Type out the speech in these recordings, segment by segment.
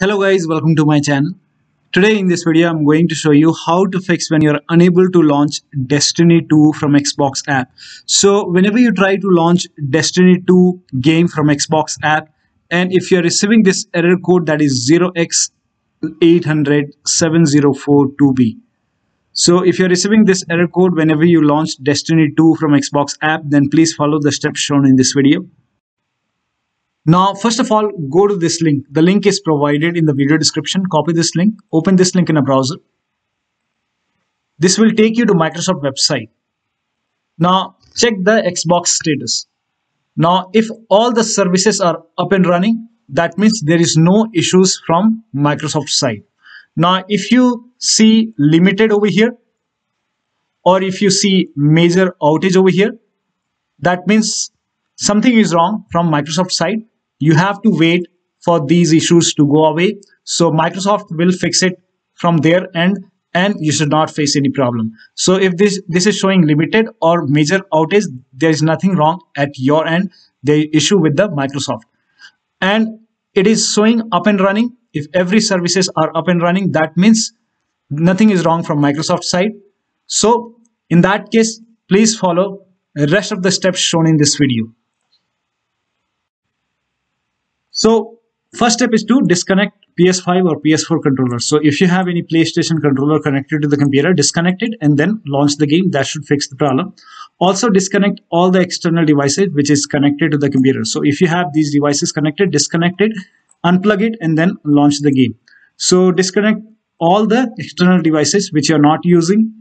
Hello guys, welcome to my channel. Today in this video I'm going to show you how to fix when you're unable to launch Destiny 2 from Xbox app. So whenever you try to launch Destiny 2 game from Xbox app and if you're receiving this error code that is 0x8007042B. So if you're receiving this error code whenever you launch Destiny 2 from Xbox app then please follow the steps shown in this video. Now, first of all, go to this link. The link is provided in the video description. Copy this link, open this link in a browser. This will take you to Microsoft website. Now, check the Xbox status. Now, if all the services are up and running, that means there is no issues from Microsoft side. Now, if you see limited over here, or if you see major outage over here, that means something is wrong from Microsoft side. You have to wait for these issues to go away. So microsoft will fix it from their end and you should not face any problem. So if this this is showing limited or major outage there is nothing wrong at your end. The issue with the microsoft. And it is showing up and running. If every services are up and running that means nothing is wrong from microsoft side. So in that case please follow the rest of the steps shown in this video so first step is to disconnect PS5 or PS4 controller. So if you have any PlayStation controller connected to the computer, disconnect it and then launch the game. That should fix the problem. Also disconnect all the external devices which is connected to the computer. So if you have these devices connected, disconnect it, unplug it and then launch the game. So disconnect all the external devices which you're not using,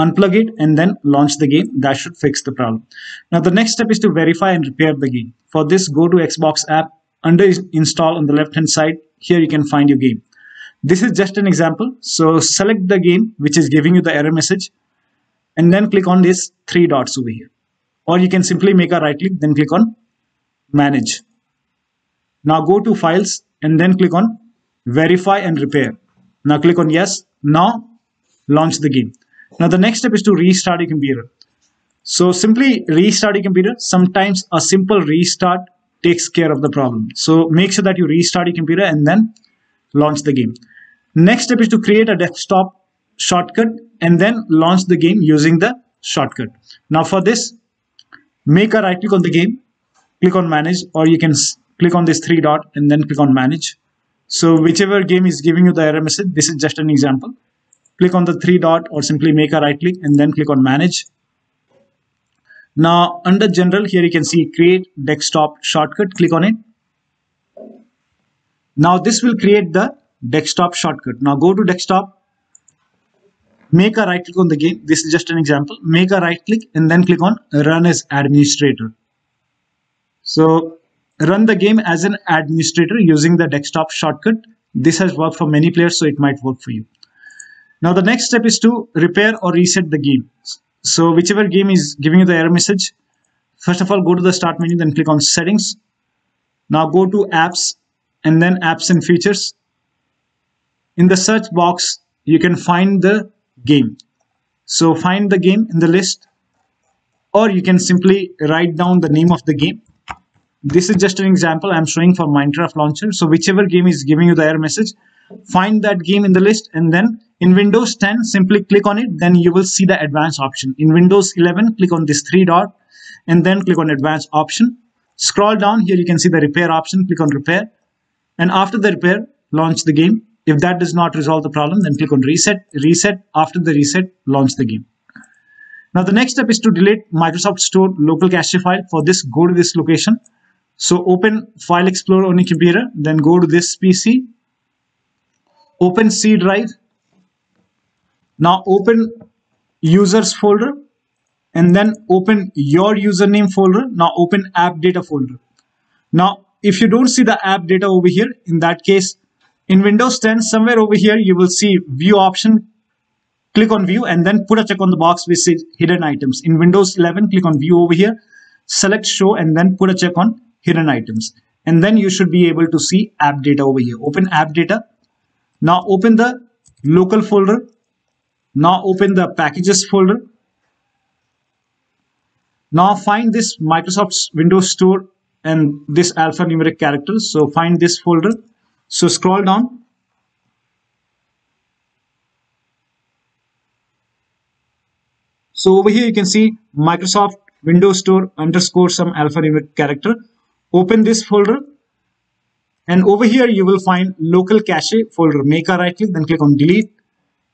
unplug it and then launch the game. That should fix the problem. Now the next step is to verify and repair the game. For this, go to Xbox app under install on the left hand side here you can find your game. This is just an example. So select the game which is giving you the error message and then click on these three dots over here. Or you can simply make a right click then click on manage. Now go to files and then click on verify and repair. Now click on yes. Now launch the game. Now the next step is to restart your computer. So simply restart your computer. Sometimes a simple restart takes care of the problem. So make sure that you restart your computer and then launch the game. Next step is to create a desktop shortcut and then launch the game using the shortcut. Now for this, make a right click on the game, click on manage or you can click on this three dot and then click on manage. So whichever game is giving you the error message, this is just an example. Click on the three dot or simply make a right click and then click on manage now under general here you can see create desktop shortcut. Click on it. Now this will create the desktop shortcut. Now go to desktop. Make a right click on the game. This is just an example. Make a right click and then click on run as administrator. So run the game as an administrator using the desktop shortcut. This has worked for many players so it might work for you. Now the next step is to repair or reset the game. So whichever game is giving you the error message, first of all, go to the start menu, then click on settings. Now go to apps and then apps and features. In the search box, you can find the game. So find the game in the list or you can simply write down the name of the game. This is just an example I'm showing for Minecraft launcher. So whichever game is giving you the error message, find that game in the list and then in Windows 10 simply click on it. Then you will see the advanced option. In Windows 11 click on this three dot and then click on advanced option. Scroll down. Here you can see the repair option. Click on repair. And after the repair launch the game. If that does not resolve the problem then click on reset. Reset. After the reset launch the game. Now the next step is to delete Microsoft Store local cache file for this. Go to this location. So open file explorer on your computer. Then go to this PC open C drive. Now open users folder and then open your username folder. Now open app data folder. Now, if you don't see the app data over here, in that case, in Windows 10, somewhere over here, you will see view option. Click on view and then put a check on the box which says hidden items. In Windows 11, click on view over here, select show and then put a check on hidden items. And then you should be able to see app data over here. Open app data now open the local folder. Now open the packages folder. Now find this Microsoft Windows Store and this alphanumeric characters. So find this folder. So scroll down. So over here you can see Microsoft Windows Store underscore some alphanumeric character. Open this folder and over here you will find local cache folder. Make a right click then click on delete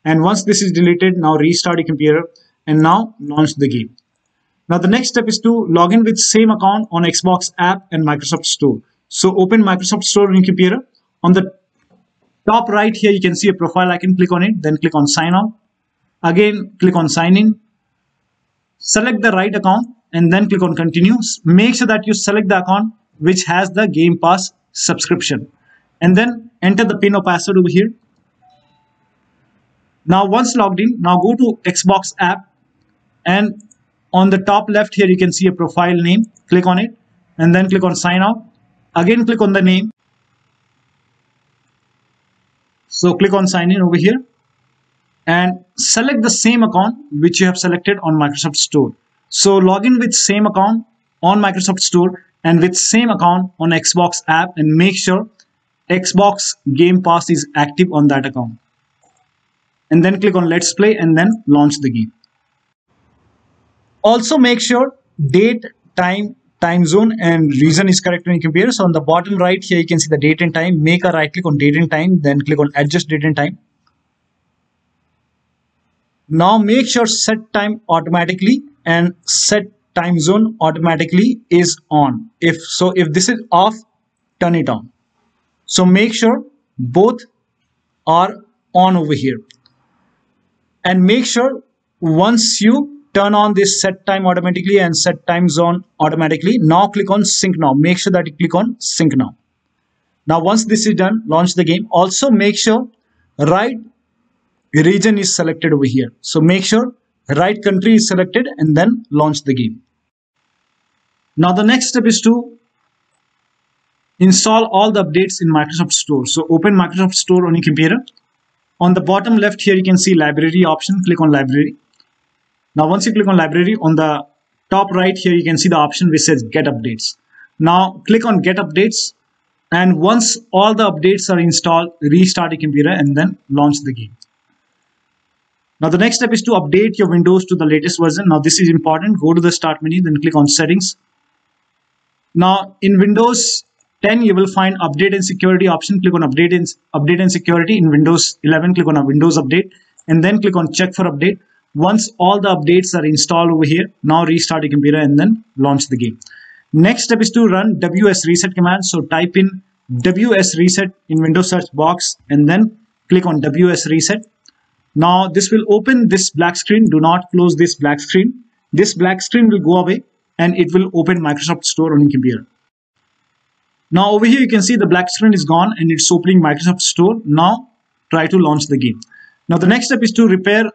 and once this is deleted now restart your computer and now launch the game. Now the next step is to log in with same account on Xbox app and Microsoft Store. So open Microsoft Store on your computer. On the top right here you can see a profile icon. Click on it. Then click on sign out. Again click on sign in. Select the right account and then click on continue. Make sure that you select the account which has the Game Pass subscription. And then enter the pin or password over here. Now once logged in, now go to Xbox app and on the top left here you can see a profile name. Click on it and then click on sign out Again, click on the name. So click on sign in over here and select the same account which you have selected on Microsoft Store. So log in with same account on Microsoft Store and with same account on Xbox app and make sure Xbox Game Pass is active on that account. And then click on let's play and then launch the game. Also make sure date, time time zone and region is correct on your computer. So on the bottom right here, you can see the date and time. Make a right click on date and time, then click on adjust date and time. Now make sure set time automatically and set time zone automatically is on. If so, if this is off, turn it on. So make sure both are on over here. And make sure once you turn on this set time automatically and set time zone automatically. Now click on sync now. Make sure that you click on sync now. Now once this is done, launch the game. Also make sure right region is selected over here. So make sure right country is selected and then launch the game. Now the next step is to install all the updates in Microsoft Store. So open Microsoft Store on your computer. On the bottom left here you can see library option. Click on library. Now, once you click on library on the top right here, you can see the option which says get updates. Now click on get updates. And once all the updates are installed, restart your computer and then launch the game. Now the next step is to update your Windows to the latest version. Now this is important. Go to the start menu, then click on settings. Now in Windows 10, you will find update and security option. Click on update and update and security. In Windows 11, click on a Windows update and then click on check for update. Once all the updates are installed over here, now restart your computer and then launch the game. Next step is to run ws reset command. So type in ws reset in Windows search box and then click on ws reset. Now this will open this black screen. Do not close this black screen. This black screen will go away and it will open Microsoft Store on your computer. Now over here you can see the black screen is gone and it's opening Microsoft Store. Now try to launch the game. Now the next step is to repair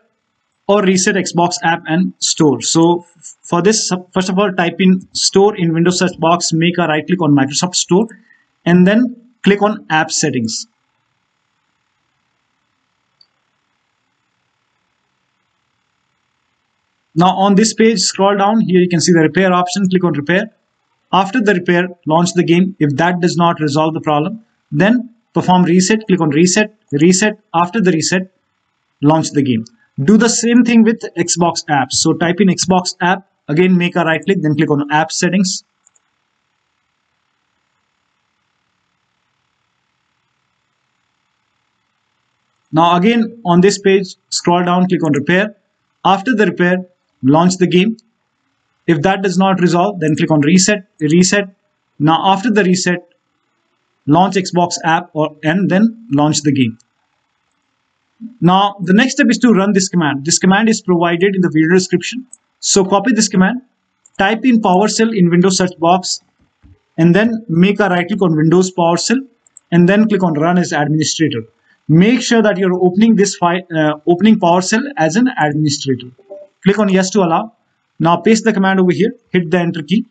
or reset Xbox app and store. So for this, first of all, type in store in Windows search box, make a right click on Microsoft Store and then click on app settings. Now on this page, scroll down here, you can see the repair option, click on repair. After the repair, launch the game. If that does not resolve the problem, then perform reset, click on reset, reset. After the reset, launch the game. Do the same thing with Xbox apps. So type in Xbox app, again make a right click, then click on app settings. Now again on this page, scroll down, click on repair. After the repair, launch the game. If that does not resolve, then click on reset, reset. Now after the reset, launch Xbox app or and then launch the game. Now, the next step is to run this command. This command is provided in the video description. So copy this command, type in PowerShell in Windows search box, and then make a right click on Windows PowerShell, and then click on Run as Administrator. Make sure that you're opening this file, uh, opening PowerShell as an administrator. Click on Yes to allow. Now paste the command over here, hit the Enter key,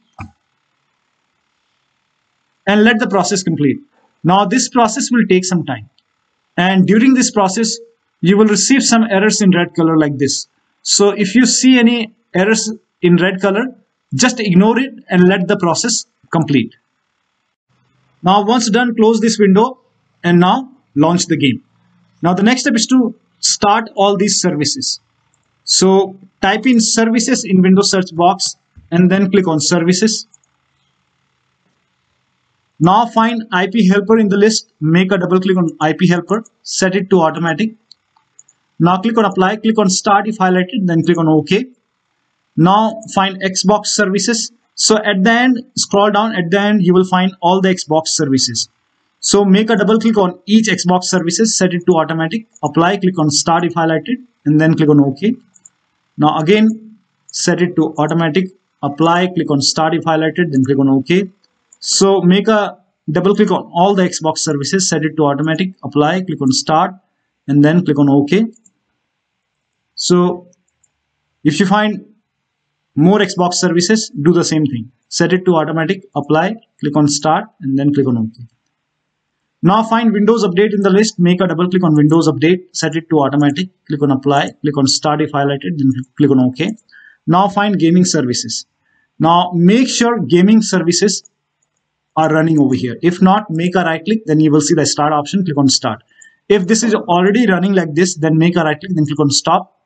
and let the process complete. Now this process will take some time. And during this process, you will receive some errors in red color like this. So if you see any errors in red color, just ignore it and let the process complete. Now once done, close this window and now launch the game. Now the next step is to start all these services. So type in services in Windows search box and then click on services. Now find IP helper in the list, make a double click on IP helper, set it to automatic. Now click on apply, click on start if highlighted, then click on OK. Now find Xbox services. So at the end, scroll down at the end, you will find all the Xbox services. So make a double click on each Xbox services, set it to automatic, apply, click on start if highlighted, and then click on OK. Now again, set it to automatic, apply, click on start if highlighted, then click on OK. So make a double click on all the Xbox services, set it to automatic, apply, click on start, and then click on OK. So if you find more Xbox services, do the same thing. Set it to automatic, apply, click on start, and then click on OK. Now find Windows Update in the list, make a double click on Windows Update, set it to automatic, click on apply, click on start if highlighted, then click on OK. Now find gaming services. Now make sure gaming services are running over here. If not, make a right click, then you will see the start option, click on start. If this is already running like this, then make a right click, then click on stop.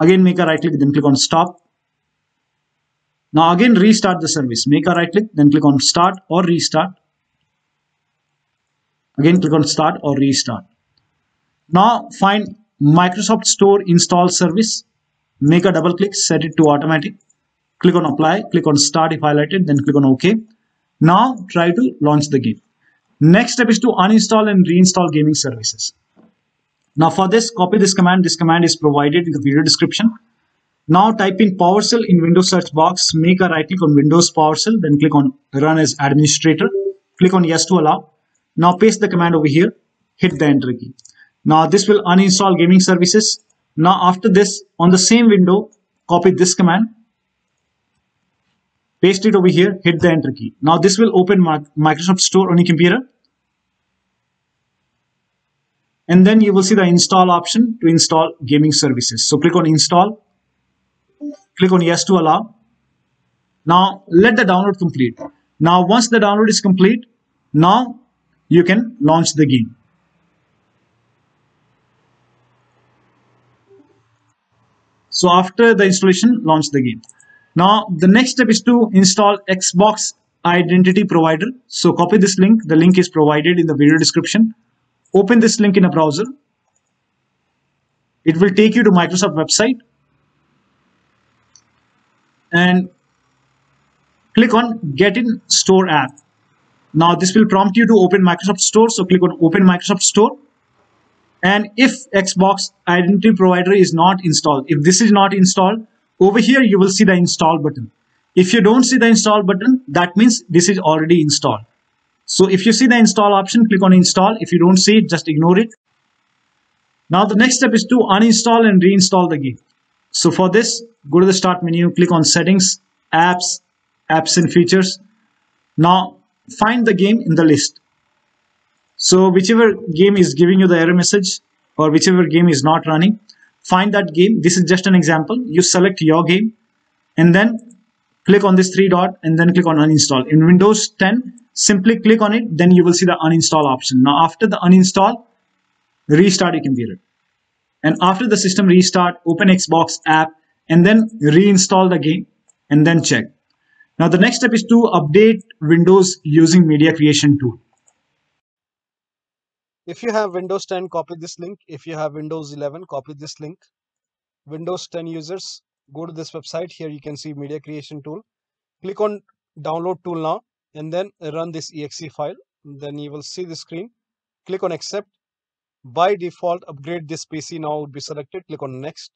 Again, make a right click, then click on stop. Now again, restart the service. Make a right click, then click on start or restart. Again, click on start or restart. Now find Microsoft Store install service. Make a double click, set it to automatic. Click on apply, click on start if highlighted, then click on OK. Now try to launch the game. Next step is to uninstall and reinstall gaming services. Now for this, copy this command. This command is provided in the video description. Now type in PowerShell in Windows search box, make a right click on Windows PowerShell, then click on run as administrator. Click on yes to allow. Now paste the command over here, hit the enter key. Now this will uninstall gaming services. Now after this, on the same window, copy this command, paste it over here, hit the enter key. Now this will open Microsoft Store on your computer. And then you will see the install option to install gaming services. So click on install, click on yes to allow. Now let the download complete. Now once the download is complete, now you can launch the game. So after the installation, launch the game. Now the next step is to install Xbox Identity Provider. So copy this link. The link is provided in the video description. Open this link in a browser. It will take you to Microsoft website. And click on Get in Store app. Now this will prompt you to open Microsoft Store. So click on Open Microsoft Store. And if Xbox Identity Provider is not installed, if this is not installed, over here you will see the install button. If you don't see the install button, that means this is already installed. So if you see the install option, click on install. If you don't see it, just ignore it. Now the next step is to uninstall and reinstall the game. So for this, go to the start menu, click on settings, apps, apps and features. Now find the game in the list. So whichever game is giving you the error message or whichever game is not running, find that game. This is just an example. You select your game and then click on this three dot and then click on uninstall. In Windows 10, simply click on it, then you will see the uninstall option. Now after the uninstall, restart your computer. And after the system restart, open Xbox app and then reinstall the game and then check. Now the next step is to update Windows using media creation tool. If you have Windows 10, copy this link. If you have Windows 11, copy this link. Windows 10 users, go to this website. Here you can see media creation tool. Click on download tool now and then run this exe file. Then you will see the screen. Click on accept. By default, upgrade this PC now would be selected. Click on next.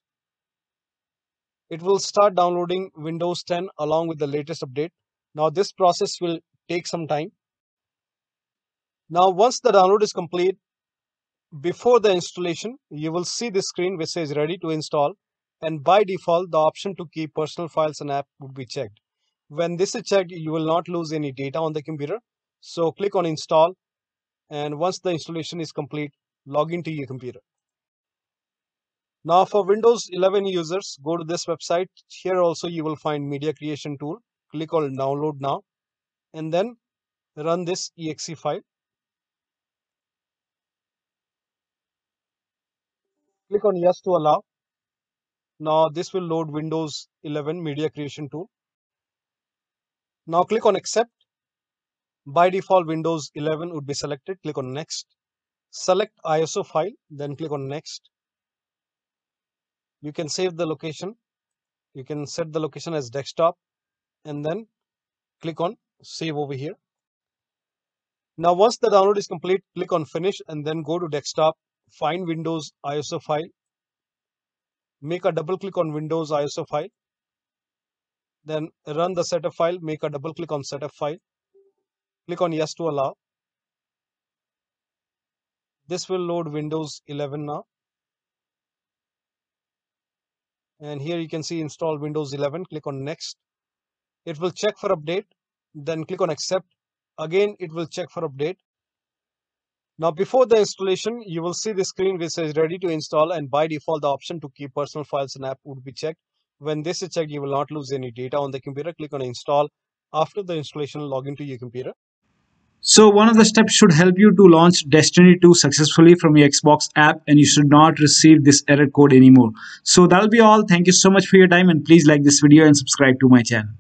It will start downloading Windows 10 along with the latest update. Now this process will take some time. Now once the download is complete, before the installation, you will see this screen which says ready to install and by default the option to keep personal files and app would be checked. When this is checked, you will not lose any data on the computer. So click on install and once the installation is complete, log into your computer. Now for Windows 11 users, go to this website. Here also you will find media creation tool. Click on download now and then run this exe file. Click on yes to allow. Now this will load Windows 11 media creation tool. Now click on accept. By default Windows 11 would be selected. Click on next. Select ISO file then click on next you can save the location. You can set the location as desktop and then click on save over here. Now once the download is complete click on finish and then go to desktop find windows iso file. Make a double click on windows iso file. Then run the setup file make a double click on setup file. Click on yes to allow. This will load windows 11 now and here you can see install windows 11 click on next. It will check for update then click on accept. Again it will check for update. Now before the installation you will see the screen which says ready to install and by default the option to keep personal files and app would be checked. When this is checked you will not lose any data on the computer. Click on install. After the installation log into your computer so one of the steps should help you to launch Destiny 2 successfully from your Xbox app and you should not receive this error code anymore. So that'll be all. Thank you so much for your time and please like this video and subscribe to my channel.